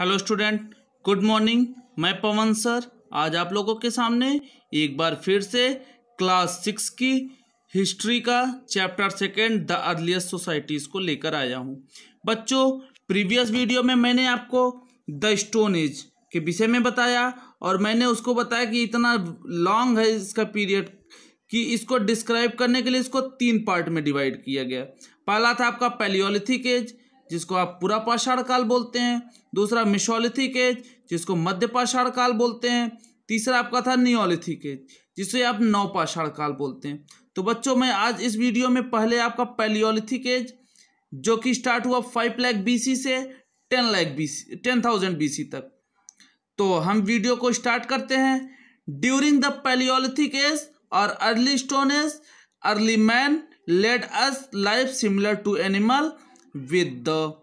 Hello student, good morning. मैं पवन sir. आज आप लोगों के सामने एक बार फिर से क्लास सिक्स की हिस्ट्री का chapter second the earliest societies को लेकर आया हूँ। बच्चों, प्रीवियस वीडियो में मैंने आपको द स्टोन एज के विषय में बताया और मैंने उसको बताया कि इतना लॉन्ग है इसका पीरियड कि इसको डिस्क्राइब करने के लिए इसको तीन पार्ट में डिवाइड किया गया। पहला था आपका पैलियोलिथिक एज जिसको आप पूरा पाषाण काल बोलते हैं, दूसरा मिशोलिथिक एज जिसको मध्य पाषाण काल बोलते हैं, तीसरा आपका था नियोलिथिक एज जिसे आप नौ पाषाण काल बोलते हैं। तो बच्चों, मैं आज इस वीडियो में पहले आपका पैलियोलिथिक एज जो कि स्टार्ट हुआ फाइव लैख बीसी से ten lakh BC ten thousand BC तक। तो हम वीडियो को स्टार्ट करते हैं। ड्यूरिंग द पैलियोलिथिक एज और early stone age early man led us life similar to animal. With the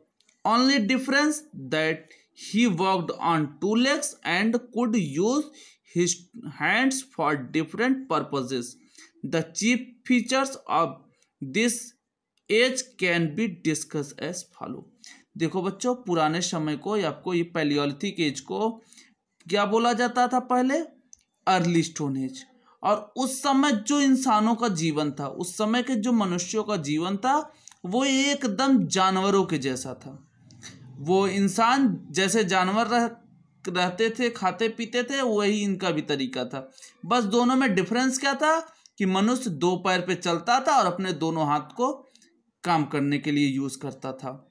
only difference that he walked on two legs and could use his hands for different purposes. The chief features of this age can be discuss as follow देखो बच्चों पुराने समय को या आपको ये Palaeolithic as को क्या बोला जाता था पहले अर्ली स्टोन एज और उस समय जो इंसानों का जीवन था उस समय के जो मनुष्यों का जीवन था वो एकदम जानवरों के जैसा था। वो इंसान जैसे जानवर रह, रहते थे, खाते पीते थे, वही इनका भी तरीका था। बस दोनों में डिफरेंस क्या था कि मनुष्य दो पैर पे चलता था और अपने दोनों हाथ को काम करने के लिए यूज़ करता था।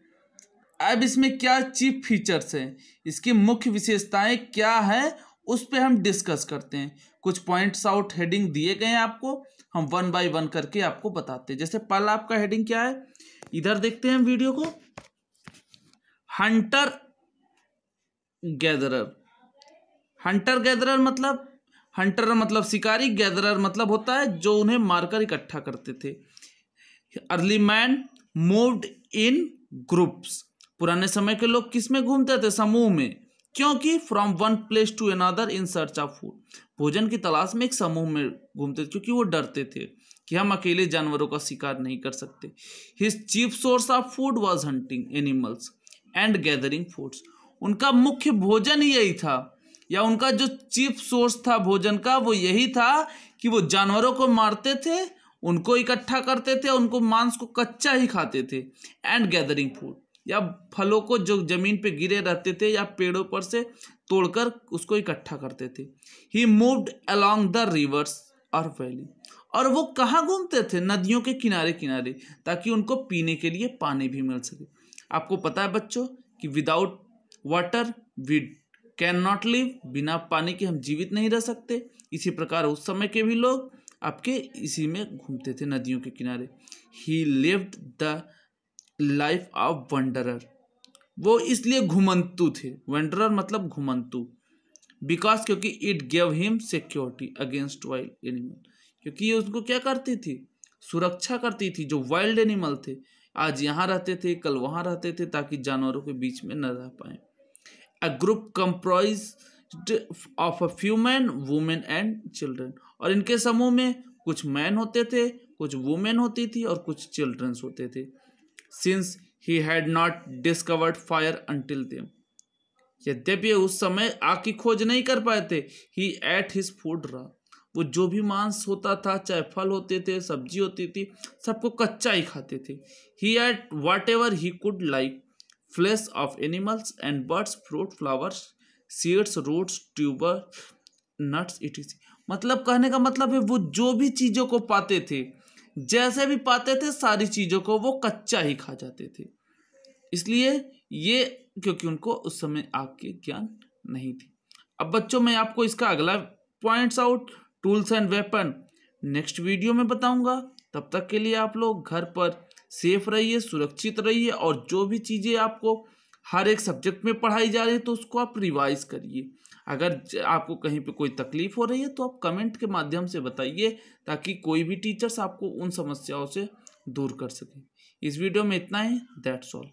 अब इसमें क्या चीफ फीचर्स हैं? इसकी मुख्य विशेषताएँ क्या है? उस पर हम डिस्कस करते हैं। कुछ पॉइंट्स आउट हेडिंग दिए गए हैं आपको, हम वन बाय वन करके आपको बताते हैं। जैसे पहला आपका हेडिंग क्या है? इधर देखते हैं वीडियो को। हंटर गैदरर हंटर गैदरर मतलब हंटर मतलब शिकारी गैदरर मतलब होता है जो उन्हें मारकर इकट्ठा करते थे। Early man moved in groups पुराने समय के लोग किसमें घूमते थे? समूह में। क्योंकि from one place to another in search of food भोजन की तलाश में एक समूह में घूमते थे, क्योंकि वो डरते थे कि हम अकेले जानवरों का शिकार नहीं कर सकते। His chief source of food was hunting animals and gathering foods उनका मुख्य भोजन ही यही था, या उनका जो चीफ सोर्स था भोजन का, वो यही था कि वो जानवरों को मारते थे, उनको इकट्ठा करते थे, उनको मांस को कच्चा ही खाते थे एंड गैदरिंग फ़ूड या फलों को जो ज़मीन पे गिरे रहते थे या पेड़ों पर से तोड़कर उसको इकट्ठा करते थे। He moved along the rivers और वैली और वो कहाँ घूमते थे? नदियों के किनारे किनारे ताकि उनको पीने के लिए पानी भी मिल सके। आपको पता है बच्चों, कि without water we can not live बिना पानी के हम जीवित नहीं रह सकते। इसी प्रकार उस समय के भी लोग आपके इसी में घूमते थे नदियों के किनारे। He lived the life of wanderer वो इसलिए घुमंतु थे। वंडरर मतलब घुमंतु। बिकॉज़ क्योंकि it gave him security against wild animal क्योंकि ये उसको क्या करती थी? सुरक्षा करती थी, जो वाइल्ड एनिमल थे। आज यहाँ रहते थे, कल वहाँ रहते थे, ताकि जानवरों के बीच में न रह पाए। A group comprise of a few man women and children और इनके समूह में कुछ मैन होते थे, कुछ वुमेन होती थी और कुछ चिल्ड्रंस होते थे। Since he had not discovered fire until them यद्यपि उस समय आग की खोज नहीं कर पाए थे ही एट हिज फ़ूड रहा। वो जो भी मांस होता था, चाहे फल होते थे, सब्ज़ी होती थी, सबको कच्चा ही खाते थे। He ate whatever he could like flesh of animals and birds fruit flowers seeds roots tuber nuts it मतलब कहने का मतलब है, वो जो भी चीज़ों को पाते थे जैसे भी पाते थे, सारी चीज़ों को वो कच्चा ही खा जाते थे। इसलिए ये, क्योंकि उनको उस समय आग की ज्ञान नहीं थी। अब बच्चों, मैं आपको इसका अगला points out tools and weapon next video में बताऊँगा। तब तक के लिए आप लोग घर पर सेफ़ रहिए, सुरक्षित रहिए और जो भी चीज़ें आपको हर एक सब्जेक्ट में पढ़ाई जा रही है तो उसको आप रिवाइज करिए। अगर आपको कहीं पे कोई तकलीफ़ हो रही है तो आप कमेंट के माध्यम से बताइए, ताकि कोई भी टीचर्स आपको उन समस्याओं से दूर कर सकें। इस वीडियो में इतना ही दैट्स ऑल